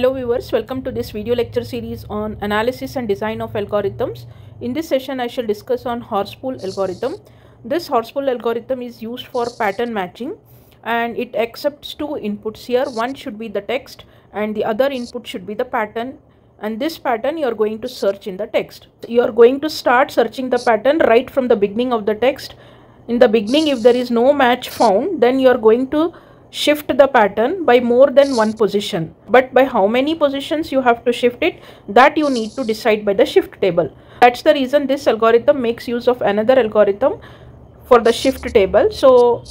Hello viewers, welcome to this video lecture series on analysis and design of algorithms. In this session I shall discuss on Horspool algorithm. This Horspool algorithm is used for pattern matching and it accepts two inputs here. One should be the text and the other input should be the pattern and this pattern you are going to search in the text. You are going to start searching the pattern right from the beginning of the text. In the beginning if there is no match found then you are going to shift the pattern by more than one position. But by how many positions you have to shift it that you need to decide by the shift table. That's the reason this algorithm makes use of another algorithm for the shift table. So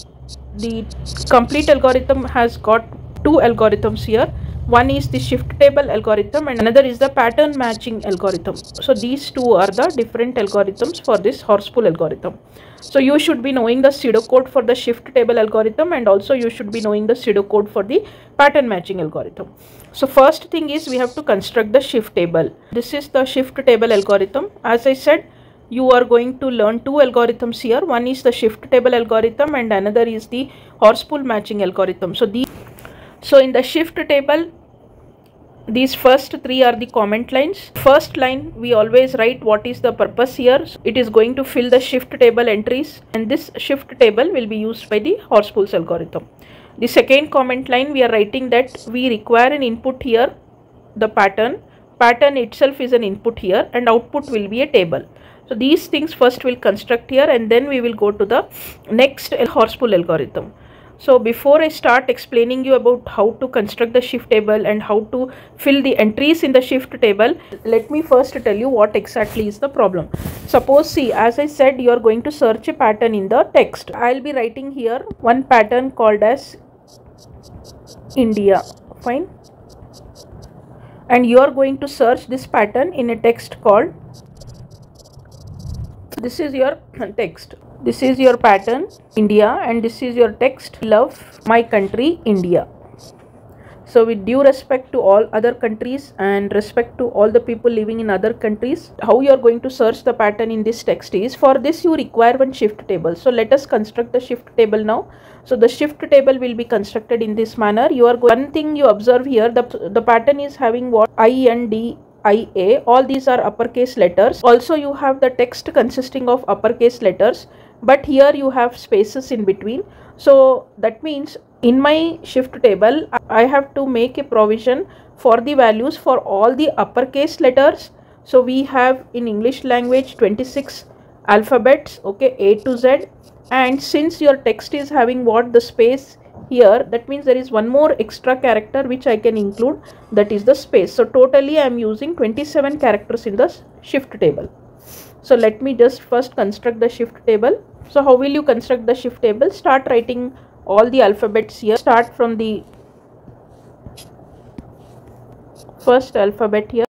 the complete algorithm has got two algorithms here one is the shift table algorithm and another is the pattern matching algorithm. So these two are the different algorithms for this horse Horspool algorithm. So you should be knowing the pseudocode for the shift table algorithm and also you should be knowing the pseudocode for the pattern matching algorithm. So first thing is we have to construct the shift table. This is the shift table algorithm. As i said you are going to learn two algorithms here. One is the shift table algorithm and another is the horse Horspool matching algorithm. So the so in the shift table these first three are the comment lines. First line we always write what is the purpose here. It is going to fill the shift table entries and this shift table will be used by the horse Horspool's algorithm. The second comment line we are writing that we require an input here the pattern. Pattern itself is an input here and output will be a table. So these things first we'll construct here and then we will go to the next Horspool algorithm so before I start explaining you about how to construct the shift table and how to fill the entries in the shift table, let me first tell you what exactly is the problem. Suppose see as I said you are going to search a pattern in the text. I will be writing here one pattern called as India. Fine. And you are going to search this pattern in a text called this is your text this is your pattern india and this is your text love my country india. So with due respect to all other countries and respect to all the people living in other countries how you are going to search the pattern in this text is for this you require one shift table. So let us construct the shift table now. So the shift table will be constructed in this manner. You are going, one thing you observe here the the pattern is having what? I and d IA all these are uppercase letters. Also you have the text consisting of uppercase letters but here you have spaces in between. So that means in my shift table I have to make a provision for the values for all the uppercase letters. So we have in English language 26 alphabets okay A to Z. And since your text is having what the space here that means there is one more extra character which I can include. That is the space. So totally I am using 27 characters in the shift table. So let me just first construct the shift table so how will you construct the shift table? Start writing all the alphabets here. Start from the first alphabet here.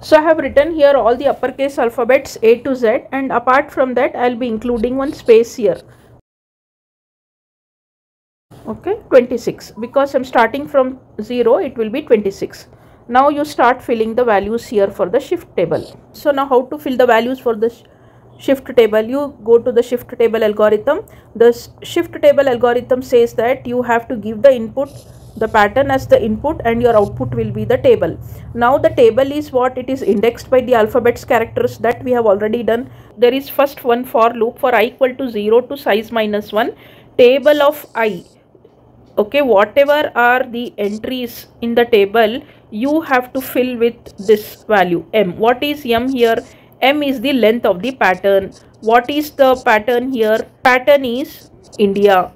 So I have written here all the uppercase alphabets A to Z and apart from that I will be including one space here. Okay 26 because I'm starting from 0 it will be 26 now you start filling the values here for the shift table. So now how to fill the values for the sh shift table? You go to the shift table algorithm. The shift table algorithm says that you have to give the input the pattern as the input and your output will be the table. Now the table is what? It is indexed by the alphabets characters that we have already done. There is first one for loop for i equal to 0 to size minus 1 table of i. Okay whatever are the entries in the table you have to fill with this value m. What is m here? m is the length of the pattern. What is the pattern here? Pattern is india.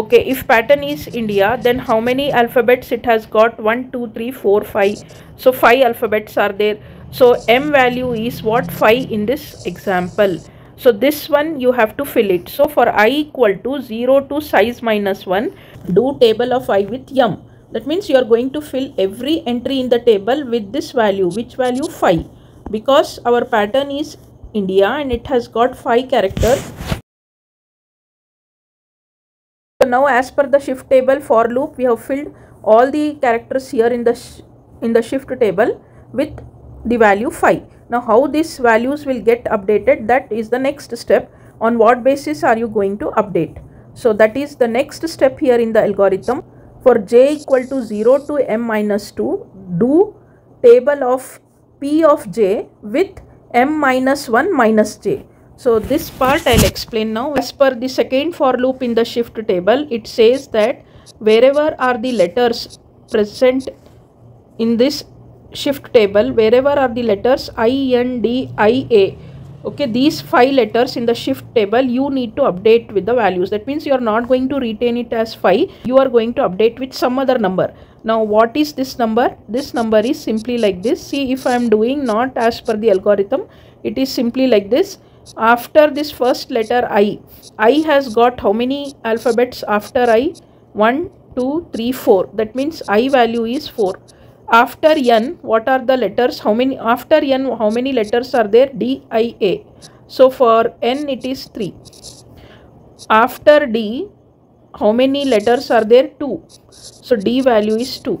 Okay if pattern is india then how many alphabets it has got? 1 2 3 4 5 so 5 alphabets are there. So m value is what? 5 in this example. So this one you have to fill it. So for i equal to 0 to size minus 1 do table of i with yum that means you are going to fill every entry in the table with this value. Which value? 5 because our pattern is india and it has got 5 characters so now as per the shift table for loop we have filled all the characters here in the in the shift table with the value 5 now how these values will get updated that is the next step. On what basis are you going to update? So that is the next step here in the algorithm for j equal to 0 to m minus 2 do table of p of j with m minus 1 minus j. So this part I'll explain now. As per the second for loop in the shift table, it says that wherever are the letters present in this shift table, wherever are the letters I, N, D, I, A, okay these five letters in the shift table you need to update with the values. That means you are not going to retain it as 5 you are going to update with some other number. Now what is this number? This number is simply like this. See if i am doing not as per the algorithm it is simply like this. After this first letter i i has got how many alphabets after i? 1 2 3 4 that means i value is 4 after n what are the letters? How many after n how many letters are there? D i a. So for n it is 3 after d how many letters are there? 2 so d value is 2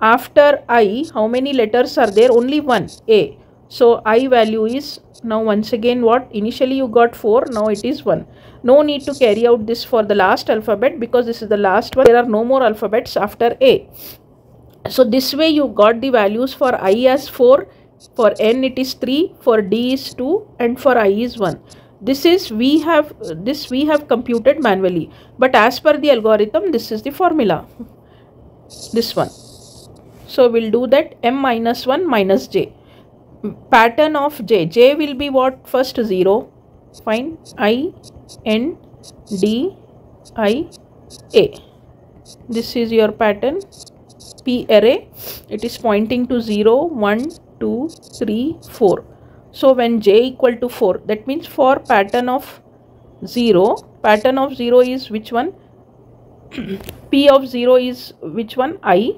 after i how many letters are there? Only one a. So i value is now once again what? Initially you got 4 now it is 1 no need to carry out this for the last alphabet because this is the last one. There are no more alphabets after a so this way you got the values for i as 4 for n it is 3 for d is 2 and for i is 1 this is we have this we have computed manually. But as per the algorithm this is the formula. This one. So we'll do that m minus 1 minus j. Pattern of j. J will be what? First 0 fine. I n d i a. This is your pattern array it is pointing to 0 1 2 3 4 so when j equal to 4 that means for pattern of 0 pattern of 0 is which one? P of 0 is which one? I.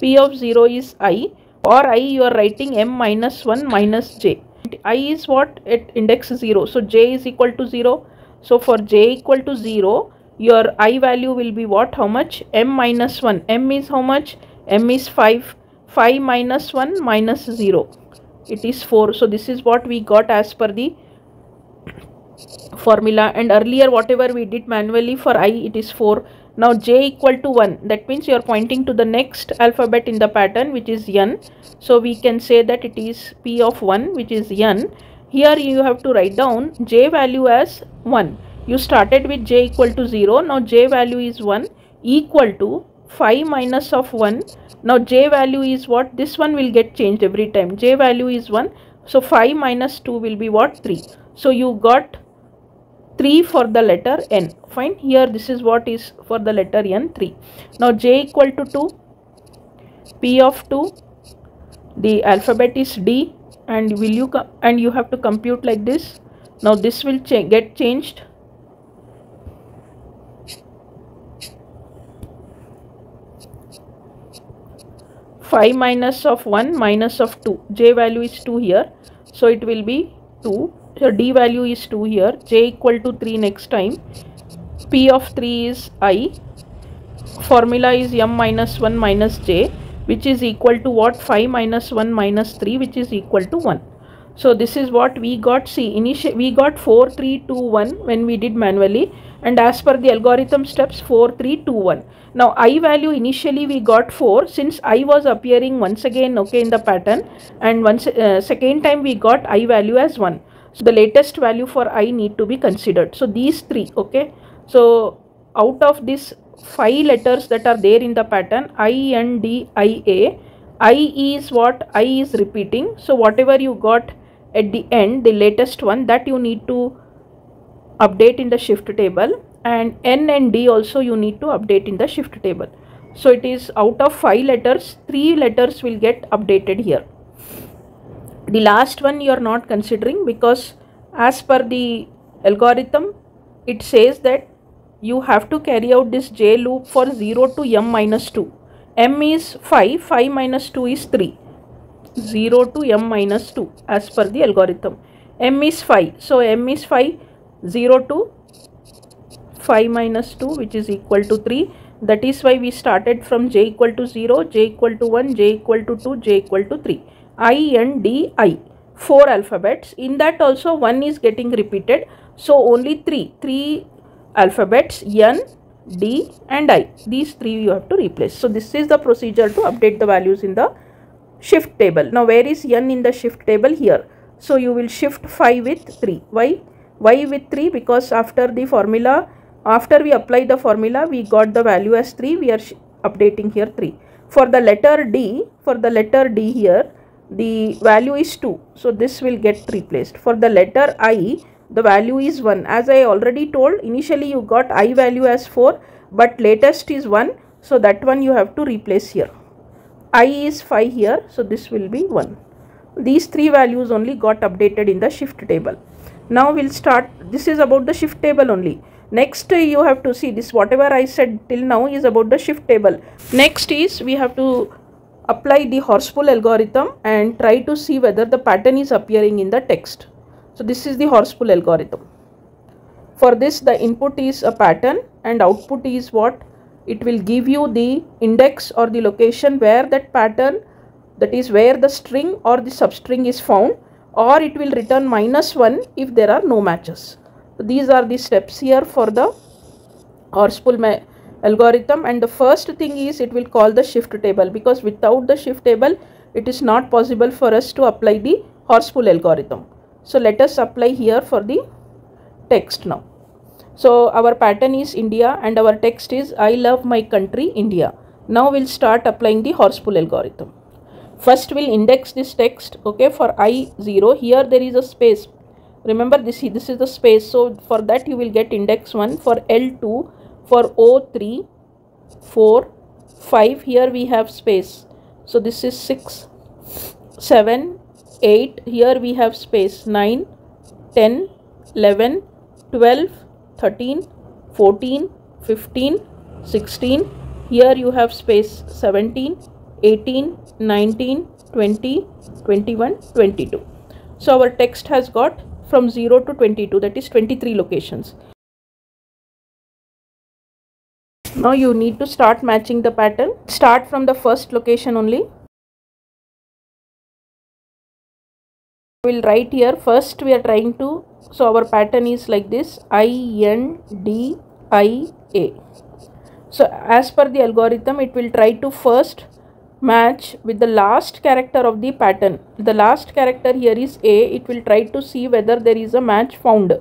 P of 0 is i or i you are writing m minus 1 minus j. I is what? At index 0 so j is equal to 0 so for j equal to 0 your i value will be what? How much? M minus 1 m is how much? M is 5 5 minus 1 minus 0 it is 4 so this is what we got as per the formula. And earlier whatever we did manually for i it is 4 now j equal to 1 that means you are pointing to the next alphabet in the pattern which is n. So we can say that it is p of 1 which is n. Here you have to write down j value as 1 you started with j equal to 0 now j value is 1 equal to 5 minus of 1 now j value is what? This one will get changed every time. J value is 1 so 5 minus 2 will be what? 3 so you got 3 for the letter n. Fine. Here this is what is for the letter n 3 now j equal to 2 p of 2 the alphabet is d. And will you and you have to compute like this. Now this will ch get changed 5 minus of 1 minus of 2 j value is 2 here. So it will be 2 so d value is 2 here. J equal to 3 next time. P of 3 is i. Formula is m minus 1 minus j which is equal to what? 5 minus 1 minus 3 which is equal to 1 so this is what we got. See initial we got 4 3 2 1 when we did manually. And as per the algorithm steps 4 3 2 1 now i value initially we got 4 since i was appearing once again okay in the pattern. And once uh, second time we got i value as 1 so the latest value for i need to be considered. So these three okay. So out of these five letters that are there in the pattern I and d i a i is what i is repeating. So whatever you got at the end the latest one that you need to update in the shift table and n and d also you need to update in the shift table. So it is out of five letters three letters will get updated here. The last one you are not considering because as per the algorithm it says that you have to carry out this j loop for 0 to m minus 2 m is 5 5 minus 2 is 3 0 to m minus 2 as per the algorithm. m is 5 so m is 5 0 to 5 minus 2 which is equal to 3 that is why we started from j equal to 0 j equal to 1 j equal to 2 j equal to 3 i and d i four alphabets. In that also one is getting repeated. So only three three alphabets n D and I. These three you have to replace. So this is the procedure to update the values in the shift table. Now where is n in the shift table? Here. So you will shift 5 with 3. Why? Why with 3? Because after the formula, after we apply the formula, we got the value as 3. We are updating here 3. For the letter D, for the letter D here, the value is 2. So this will get replaced. For the letter I, the value is 1. As I already told, initially you got I value as 4, but latest is 1. So that one you have to replace here. I is 5 here, so this will be 1. These three values only got updated in the shift table. Now we'll start, this is about the shift table only. Next you have to see this whatever I said till now is about the shift table. Next is we have to apply the Horspool algorithm and try to see whether the pattern is appearing in the text. So this is the Horspool algorithm. For this the input is a pattern and output is what? It will give you the index or the location where that pattern that is where the string or the substring is found or it will return minus 1 if there are no matches. So these are the steps here for the Horspool algorithm and the first thing is it will call the shift table because without the shift table it is not possible for us to apply the Horspool algorithm. So let us apply here for the text now. So our pattern is India and our text is I love my country India. Now we'll start applying the Horspool algorithm. First we'll index this text okay for I0 here there is a space. Remember this this is the space. So for that you will get index 1 for L2 for O3 4 5 here we have space. So this is 6 7 8 here we have space. 9 10 11 12 13 14 15 16 here you have space 17 18 19 20 21 22 so our text has got from 0 to 22 that is 23 locations. Now you need to start matching the pattern. Start from the first location only. We will write here first we are trying to so our pattern is like this. I n d i a. So as per the algorithm it will try to first match with the last character of the pattern. The last character here is a. It will try to see whether there is a match found.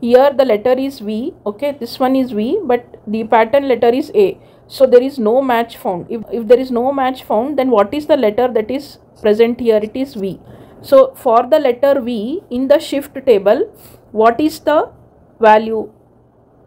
Here the letter is v okay? This one is v but the pattern letter is a. So there is no match found. If, if there is no match found then what is the letter that is present here? It is v so for the letter V in the shift table, what is the value?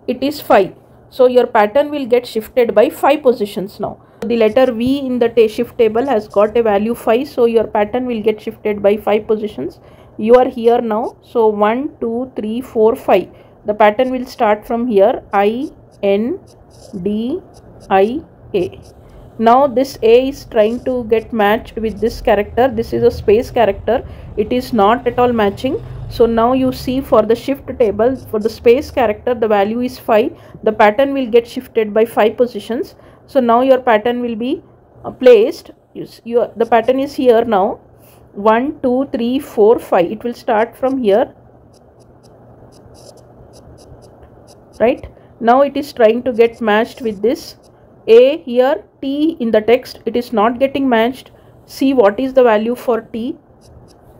It is 5. So your pattern will get shifted by 5 positions now. The letter V in the shift table has got a value 5. So your pattern will get shifted by 5 positions. You are here now. So 1, 2, 3, 4, 5. The pattern will start from here. I, N, D, I, A now this a is trying to get matched with this character. This is a space character. It is not at all matching. So now you see for the shift table for the space character the value is 5 the pattern will get shifted by 5 positions. So now your pattern will be uh, placed. You, your the pattern is here now. 1 2 3 4 5 it will start from here. Right? Now it is trying to get matched with this a here T in the text it is not getting matched. See what is the value for T.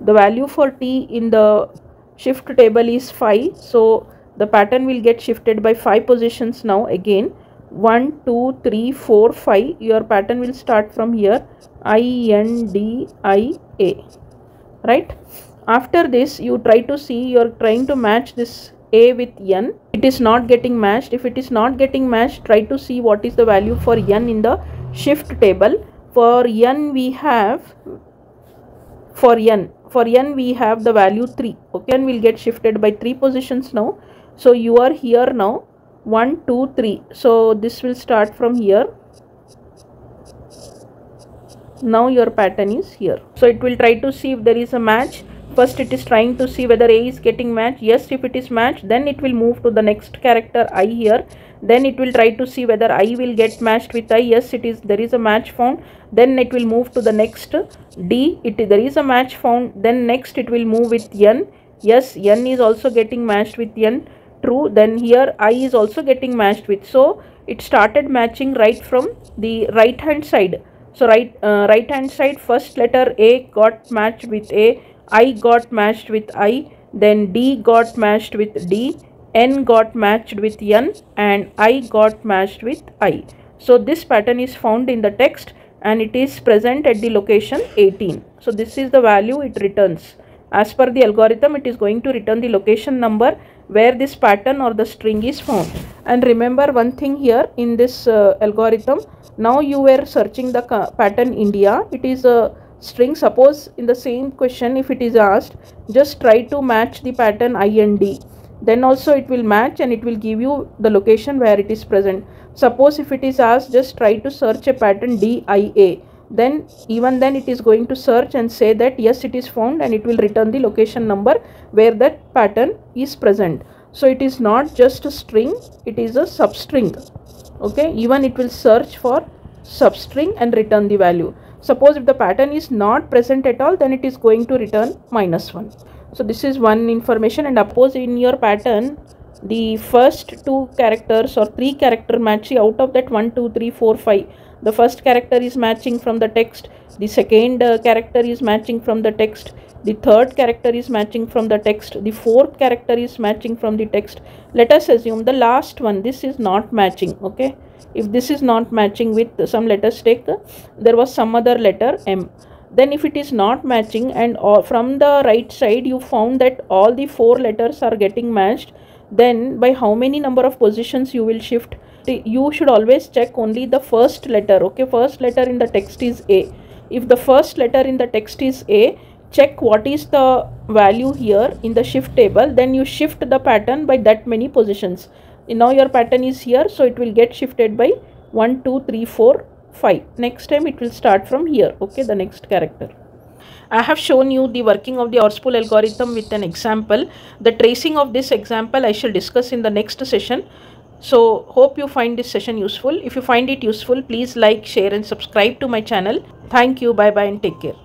The value for T in the shift table is 5. So the pattern will get shifted by 5 positions now again. 1, 2, 3, 4, 5. Your pattern will start from here. I, N, D, I, A. Right. After this you try to see you are trying to match this a with n. It is not getting matched if it is not getting matched try to see what is the value for n in the shift table. For n we have for n for n we have the value 3 okay and we'll get shifted by 3 positions now. So you are here now. 1 2 3 so this will start from here. Now your pattern is here. So it will try to see if there is a match first it is trying to see whether a is getting matched. Yes if it is matched then it will move to the next character i here. Then it will try to see whether i will get matched with i. Yes it is there is a match found. Then it will move to the next d. It there is a match found. Then next it will move with n. Yes n is also getting matched with n. True. Then here i is also getting matched with. So it started matching right from the right hand side. So right uh, right hand side first letter a got matched with a i got matched with i then d got matched with d n got matched with n and i got matched with i. So this pattern is found in the text and it is present at the location 18 so this is the value it returns. As per the algorithm it is going to return the location number where this pattern or the string is found. And remember one thing here in this uh, algorithm. Now you were searching the pattern india. It is a string suppose in the same question if it is asked just try to match the pattern i and d. Then also it will match and it will give you the location where it is present. Suppose if it is asked just try to search a pattern dia then even then it is going to search and say that yes it is found and it will return the location number where that pattern is present. So it is not just a string it is a substring. Okay? Even it will search for substring and return the value suppose if the pattern is not present at all then it is going to return minus 1 so this is one information and suppose in your pattern the first two characters or three character match out of that 1 2 3 4 5 the first character is matching from the text the second uh, character is matching from the text the third character is matching from the text the fourth character is matching from the text. Let us assume the last one this is not matching okay? If this is not matching with some letters take there was some other letter m. Then if it is not matching and all, from the right side you found that all the four letters are getting matched then by how many number of positions you will shift? You should always check only the first letter okay? First letter in the text is a. If the first letter in the text is a check what is the value here in the shift table then you shift the pattern by that many positions. Now your pattern is here so it will get shifted by 1 2 3 4 5 next time it will start from here okay? The next character I have shown you the working of the Horspool algorithm with an example. The tracing of this example I shall discuss in the next session. So hope you find this session useful. If you find it useful, please like, share and subscribe to my channel. Thank you. Bye bye and take care.